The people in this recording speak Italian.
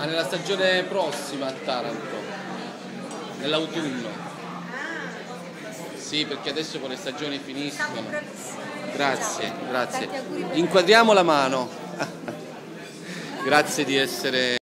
Ah, nella stagione prossima a Taranto, nell'autunno. Sì, perché adesso con le stagioni finiscono. Grazie, grazie. Inquadriamo la mano. grazie di essere...